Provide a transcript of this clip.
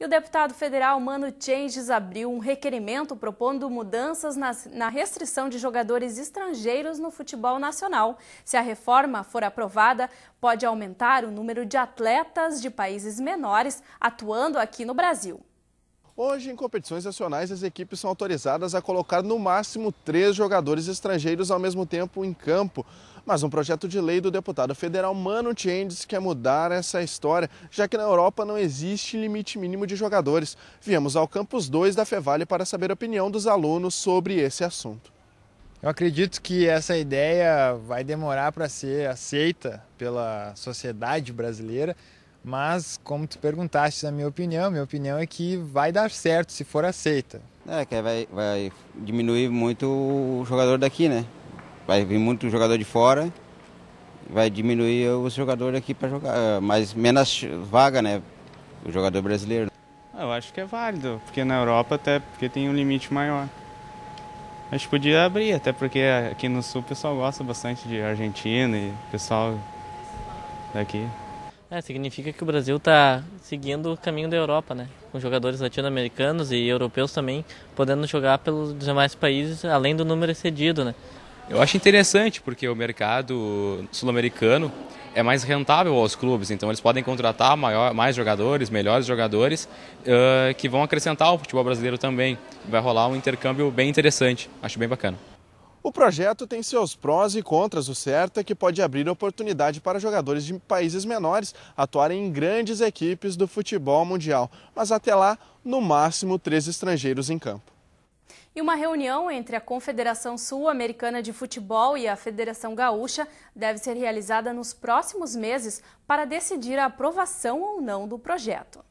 E o deputado federal Mano Changes abriu um requerimento propondo mudanças na, na restrição de jogadores estrangeiros no futebol nacional. Se a reforma for aprovada, pode aumentar o número de atletas de países menores atuando aqui no Brasil. Hoje, em competições nacionais, as equipes são autorizadas a colocar no máximo três jogadores estrangeiros ao mesmo tempo em campo. Mas um projeto de lei do deputado federal Mano Changes quer mudar essa história, já que na Europa não existe limite mínimo de jogadores. Viemos ao campus 2 da Fevale para saber a opinião dos alunos sobre esse assunto. Eu acredito que essa ideia vai demorar para ser aceita pela sociedade brasileira, mas como tu perguntaste a minha opinião, minha opinião é que vai dar certo se for aceita. É, que vai, vai diminuir muito o jogador daqui, né? vai vir muito jogador de fora, vai diminuir os jogadores aqui para jogar, eh, mas menos vaga, né? O jogador brasileiro. Ah, eu acho que é válido, porque na Europa até porque tem um limite maior. Acho que podia abrir, até porque aqui no sul o pessoal gosta bastante de Argentina e pessoal daqui. É, significa que o Brasil está seguindo o caminho da Europa, né? Com jogadores latino-americanos e europeus também podendo jogar pelos demais países, além do número excedido, né? Eu acho interessante porque o mercado sul-americano é mais rentável aos clubes, então eles podem contratar maior, mais jogadores, melhores jogadores, uh, que vão acrescentar ao futebol brasileiro também. Vai rolar um intercâmbio bem interessante, acho bem bacana. O projeto tem seus prós e contras. O certo é que pode abrir oportunidade para jogadores de países menores atuarem em grandes equipes do futebol mundial. Mas até lá, no máximo, três estrangeiros em campo. E uma reunião entre a Confederação Sul-Americana de Futebol e a Federação Gaúcha deve ser realizada nos próximos meses para decidir a aprovação ou não do projeto.